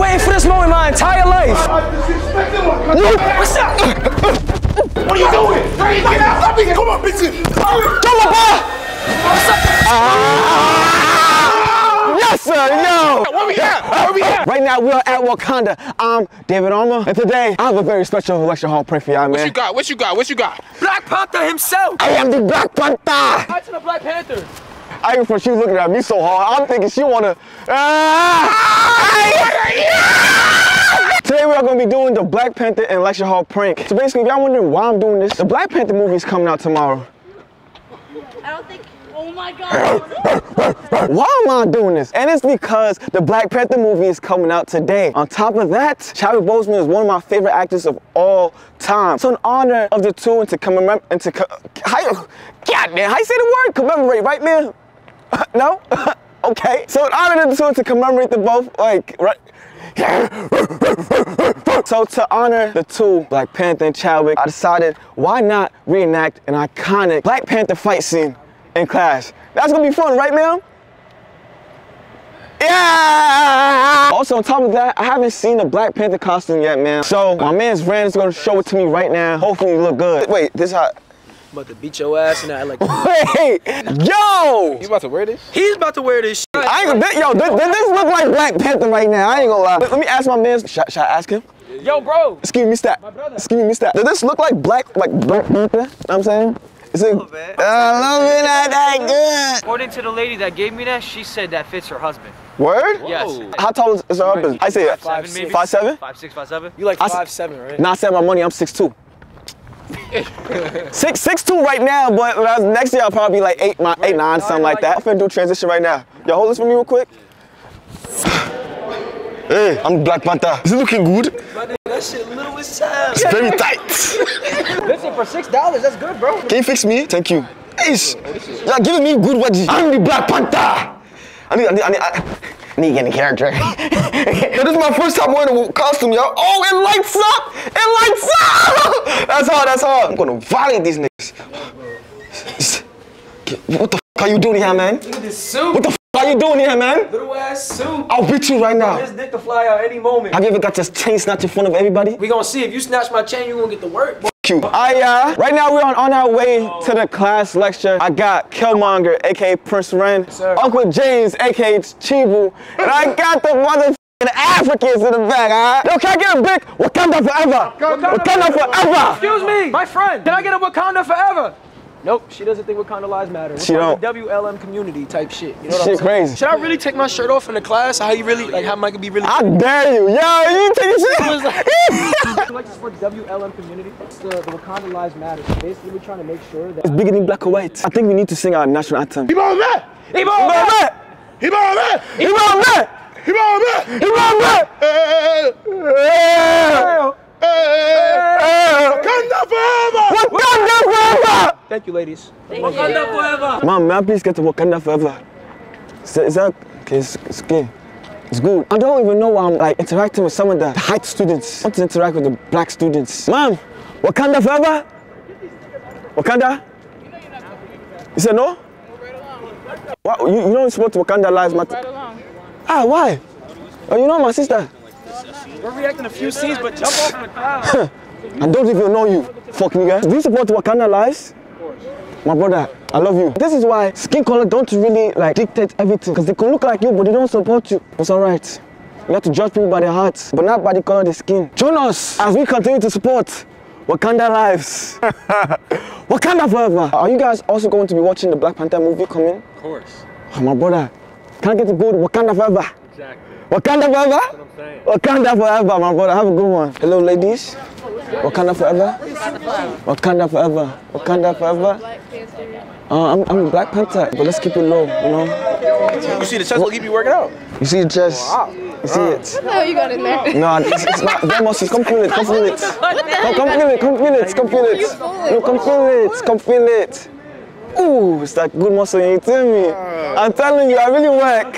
waiting for this moment my entire life. What's up? What are you doing? Get out! Come on, bitch! Come on, boy. Ah. Yes, sir. Yo. Where we at? Where we at? Right now we are at Wakanda. I'm David Armah, and today I have a very special lecture hall pray for y'all, What you man. got? What you got? What you got? Black Panther himself. I am the Black Panther. Hi to the Black Panther. I ain't she was looking at me so hard. I'm thinking she wanna. Ah! Today we are gonna be doing the Black Panther and lecture hall prank. So basically, if y'all wondering why I'm doing this, the Black Panther movie is coming out tomorrow. I don't think. Oh my god. Why am I doing this? And it's because the Black Panther movie is coming out today. On top of that, Chadwick Boseman is one of my favorite actors of all time. So in honor of the two and to commemorate and to co- how, God damn, how you say the word? Commemorate, right, man? no? okay. So in honor of the two to commemorate the both, like, right? so to honor the two, Black Panther and Chadwick, I decided why not reenact an iconic Black Panther fight scene in class. That's gonna be fun, right, ma'am? Yeah! Also, on top of that, I haven't seen the Black Panther costume yet, man. So, my man's Ren is gonna show it to me right now. Hopefully, you look good. Wait, this how. I'm about to beat your ass and I like. Wait! Yo! You about to wear this? He's about to wear this shit. I ain't gonna. Yo, does, does this look like Black Panther right now? I ain't gonna lie. Let, let me ask my man. Should, should I ask him? Yo, bro. Excuse me, stat. Excuse me, stat. Does this look like Black, like Black Panther? Know what I'm saying? Is it? bit. I love it not that According to the lady that gave me that, she said that fits her husband. good. Word? Yes. How tall is, is her husband? I say five seven. Five seven? Five six, five seven. You like I s- five seven, right? Not saying my money, I'm six two. six six two right now, but when I was- next year I'll probably be like eight, my eight nine, something like that. I'm finna do transition right now. Y'all hold this for me real quick. Hey, I'm Black Panther. Is it looking good? That shit little as hell. It's very tight. Listen, for six dollars, that's good, bro. Can you fix me? Thank you. Hey, sh- you're giving me good wedgie. I'm the Black Panther. I need, I need, I need, I need to get character. This is my first time wearing a costume, y'all. Oh, it lights up! It lights up! That's hard, that's hard. I'm gonna violate these niggas. What the f are you doing here, man? Look at this suit. What the f are you doing here, man? Little ass suit. I'll beat you right now. His dick to fly out any moment. Have you ever got your chain snatched in front of everybody? We gonna see if you snatch my chain, you gonna get the work. boy. you. I, uh, right now we're on, on our way to the class lecture. I got Killmonger, aka Prince Ren, sir. Uncle James, aka Chibu, and I got the motherfucking Africans in the back, alright? Yo, can I get a big Wakanda forever? Wakanda, forever! Excuse me, my friend. Can I get a Wakanda forever? Nope, she doesn't think Wakanda lives matter. She don't. WLM community type shit. You know what Shit I'm saying? crazy. Should I really take my shirt off in the class? How you really like? How am I gonna be really? I dare you. Yo, you take shit. like to support the WLM community. It's the, the Wakanda Lives Matter. So basically, we're trying to make sure that. It's bigger than black or white. I think we need to sing our national anthem. Yibambe! Yibambe! Yibambe! Yibambe! Yibambe! Yibambe! Hey! Hey! Wakanda forever! Wakanda forever! Thank you, ladies. Wakanda forever. Mom, may I please get to Wakanda forever? Is that, is that okay? It's, it's okay. It's good. I don't even know why I'm like interacting with some of the white students. I want to interact with the black students. Mom, Wakanda forever? Wakanda? You said no? Why, you, you don't support Wakanda lives matter? Ah, why? Oh, you know my sister. We're reacting a few scenes, but jump off the crowd. I don't even know you. Fuck nigga. Do you support Wakanda lives? My brother, I love you. This is why skin color don't really like dictate everything. Because they can look like you, but they don't support you. It's alright. You have to judge people by their hearts, but not by the color of the skin. Join us as we continue to support Wakanda lives. Wakanda forever. Are you guys also going to be watching the Black Panther movie coming? Of course. Oh, my brother, can I get to go to Wakanda forever? Exactly. Wakanda forever? What I'm saying. Wakanda forever, my brother. Have a good one. Hello, ladies. Wakanda forever. Wakanda forever. Wakanda forever. Uh, I'm, I'm a Black Panther, but let's keep it low, you know? You see the chest will keep you working out. You see the chest? You see it? How you got in there? No, it's, it's not. Them muscles. Come feel it. Come feel it. Come, come feel it. Come feel it. Come feel it. No, come feel it. Come feel it. Ooh, it's that good muscle. You tell me. I'm telling you, I really work.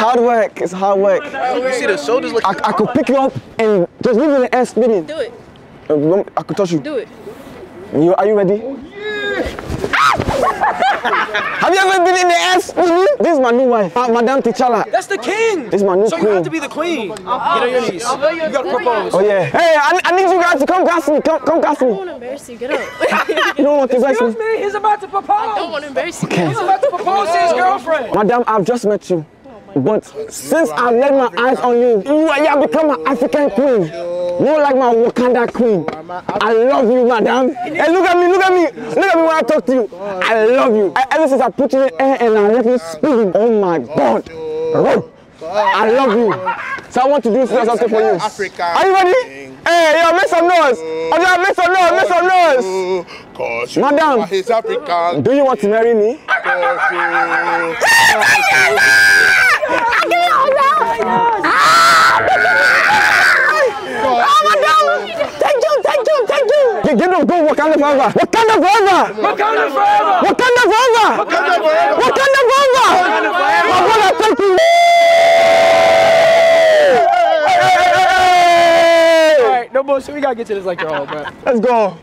Hard work. It's hard work. You see the shoulders look. I, I could pick you up and just leave you in the air spinning. Do it. Uh, I could touch you. Do it. You, are you ready? Have you ever been in the ass with me? This is my new wife, uh, Madame T'Challa. That's the king. This is my new So you queen. have to be the queen. Get on your knees. You gotta propose. Oh yeah. Hey, I, I need you guys to come gas me. Come, come gas I me. don't want to embarrass you. Get up. You don't want to gas me. Excuse me, he's about to propose. I don't want to embarrass you. He's about to propose to his girlfriend. Madam, I've just met you. But since I laid my eyes on you, you have become my African queen. More like my Wakanda queen. I love you, madam. Hey, look at me, look at me. Look at me when I talk to you. I love you. E- Ever since I put you in the air and I let you spin, oh my God. Oh, I love you. So I want to do something for you. Are you ready? Hey, yo, make some noise. Oh, yeah, make some noise, make some noise. Madam. Do you want to marry me? Thank you, thank you, thank you. Get, get them, go Wakanda forever. Wakanda forever. Wakanda forever. Wakanda forever. Wakanda forever. Wakanda forever. Wakanda forever. My brother, thank you. All right, no bullshit. We gotta get to this like you're all, bro. Let's go.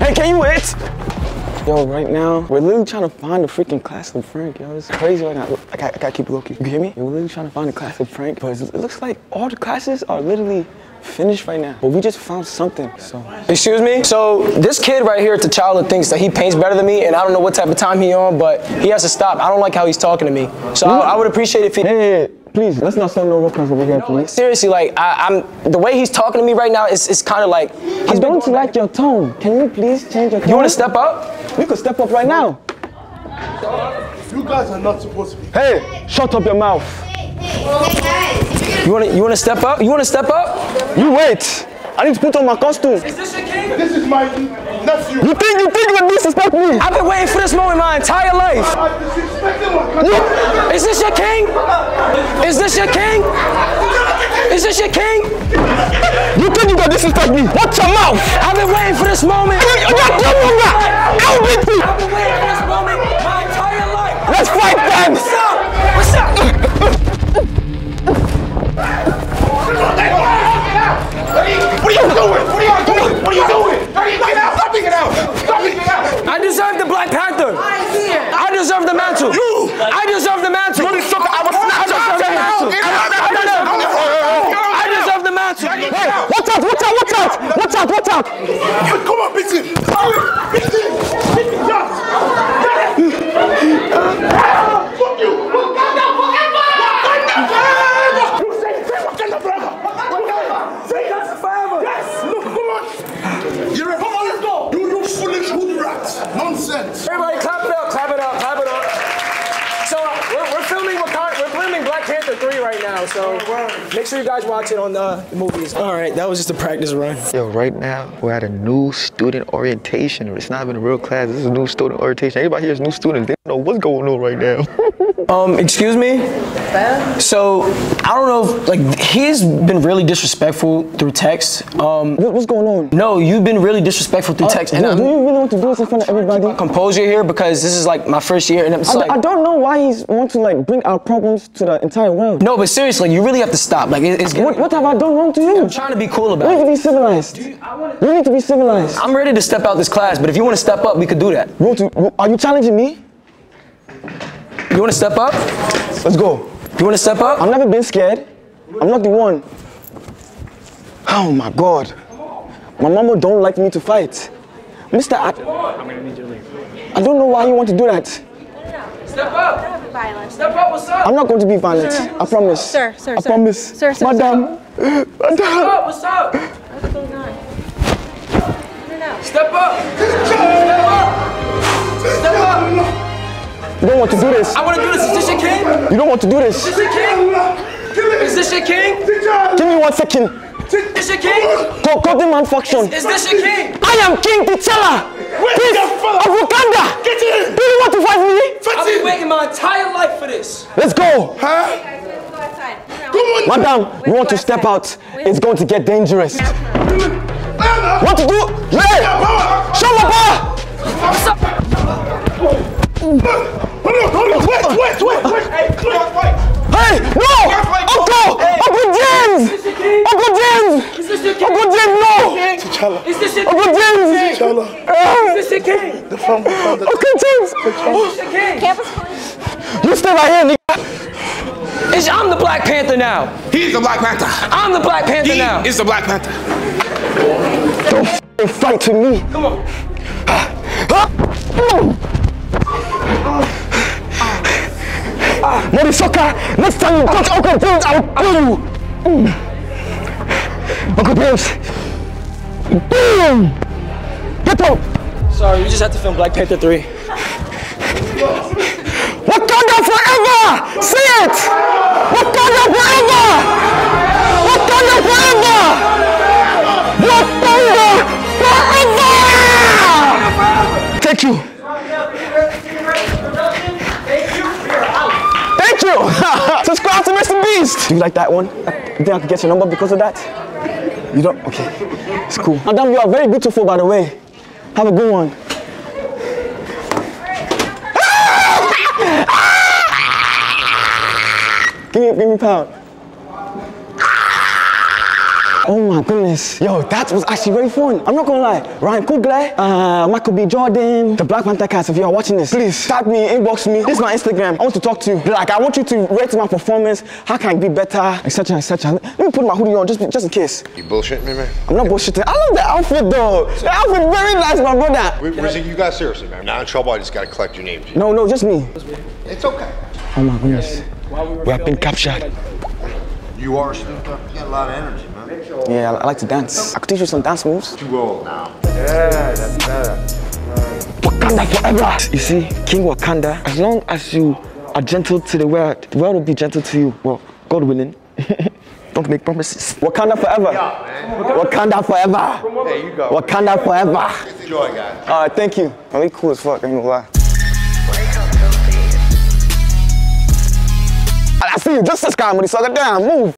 Hey, can you wait? Yo, right now, we're literally trying to find the freaking class of Frank, yo. It's crazy right now. I gotta, I gotta keep it low key. You hear me? We're literally trying to find the class of Frank, but it looks like all the classes are literally finished right now. But we just found something, so. Excuse me? So this kid right here at T'Challa thinks that he paints better than me, and I don't know what type of time he on, but he has to stop. I don't like how he's talking to me. So I, I would appreciate if he. Hey, please, let's not send no workers over here, please. Seriously, like I, I'm the way he's talking to me right now is it's kind of like I don't like your tone. Can you please change your tone? you want to step up? You can step up right now. You guys are not supposed to be. Hey, shut up your mouth. You want to you want to step up? You want to step up? You wait. I need to put on my costume. Is this your king? This is my nephew. You think you think you would disrespect me? I've been waiting for this moment my entire life. I disrespected. Is this your king? Is this your king? Is this your king? You think you gonna disrespect me? Watch your mouth. I've been waiting for this moment. Doing? What are you doing? What are you doing? Get out! Stop it out! Stop it out! I deserve the Black Panther. I deserve the mantle. You! I deserve the mantle. You deserve the- I will snatch I deserve the your mantle. Get out! I deserve- Get out! I deserve the mantle. Hey, watch out, watch out, watch out, watch out, watch out. Come on, beat him! Beat him! Yes! Fuck you! Wakanda forever! Wakanda forever! You say say Wakanda forever! Wakanda! Say that forever! Yes! Look, come on! You're a- Come on, let's go! You, you foolish hood rat! Nonsense! Everybody, clap it up, clap it up, clap it up. So uh, we're, we're filming Wakanda, we're filming Black Panther 3 right now. So make sure you guys watch it on the movies. All right, that was just a practice run. Yo, right now we're at a new student orientation. It's not even a real class. This is a new student orientation. Everybody here is new students. They don't know what's going on right now. Um, excuse me. So I don't know. If, like he's been really disrespectful through text. Um, What- What's going on? no, you've been really disrespectful through text. And Do, do you really want to do this in front of everybody? composure here because this is like my first year, and it's I, like. I don't know why he's want to like bring our problems to the entire world. no, but seriously, you really have to stop. Like it, it's. What, what have I done wrong to you? I'm trying to be cool about it. You about need it. to be civilized. You need to be civilized. I'm ready to step out this class, but if you want to step up, we could do that. You want to, are you challenging me? You want to step up? Let's go. You want to step up? I've never been scared. I'm not the one. Oh my God. My mama don't like me to fight. Mister, I, I don't know why you want to do that. Step up. Violence. Step up. What's up? I'm not going to be violent. I promise. Sir, sir, I sir. promise. Sir, sir, Madam. Step Madam. up. What's up? What's going on? No, no. Step up. Step up. Step up. You don't want to do this. I want to do this. Is this your king? You don't want to do this. Is this your king? Is this your king? Give me one second. Is this your king? Call, call the man function. Is this your king? I am King T'Challa. Prince of Wakanda. Get in! Do you want to fight me? I've been waiting my entire life for this. Let's go. Huh? Guys, we have to go outside. No, no. Come on! Madam, you want to step out? It's going to get dangerous. What to do? Hey! Show my power! Hold on, hold on! Wait, wait, wait, wait! Hey, wait, wait! Hey! No! Uncle! Uncle James! Uncle James! Is this your king? Uncle James, no! King? T'Challa. Is this it? Uncle James! T'Challa. Is this it, King? The from Wakanda. Uncle James! Is this it, King? Campus police. You stay right here, nigga. It's, I'm the Black Panther now. He's the Black Panther. I'm the Black Panther He now. is the Black Panther. Don't f***ing fight with me. Come on. Next time you touch Uncle James, I'll kill you. Mm. Uncle James. Boom! Get up! Sorry, we just have to film Black Panther 3. Wakanda forever! Say it! Wakanda forever! Do you like that one? You think I could get your number because of that? You don't? Okay. It's cool. Madam, you are very beautiful, by the way. Have a good one. Give me, give me a pound. Oh my goodness. Yo, that was actually very fun. I'm not gonna lie. Ryan Coogler, uh, Michael B. Jordan, the Black Panther cast, if you are watching this, please tag me, inbox me. This is my Instagram. I want to talk to you. Like, I want you to rate my performance. How can I be better? Etc. Etc. Let me put my hoodie on just, just in case. You bullshitting me, man? I'm not bullshitting. I love the outfit though. The outfit very nice, my brother. Wait, Rizzy, you guys seriously, man. Not in trouble. I just gotta collect your names. No, no, just me. It's okay. Oh my goodness. We have been captured. You are still you got a lot of energy, man. Yeah, I, I like to dance. I could teach you some dance moves. You old now. Yeah, that's better. Wakanda forever. You see, King Wakanda, as long as you are gentle to the world, the world will be gentle to you. Well, God willing. Don't make promises. Wakanda forever. Wakanda forever. There you go. Wakanda forever. Enjoy, guys. All right, thank you. Man, we cool as fuck, I ain't gonna lie. I see you. Just subscribe, money sucker. Damn, move.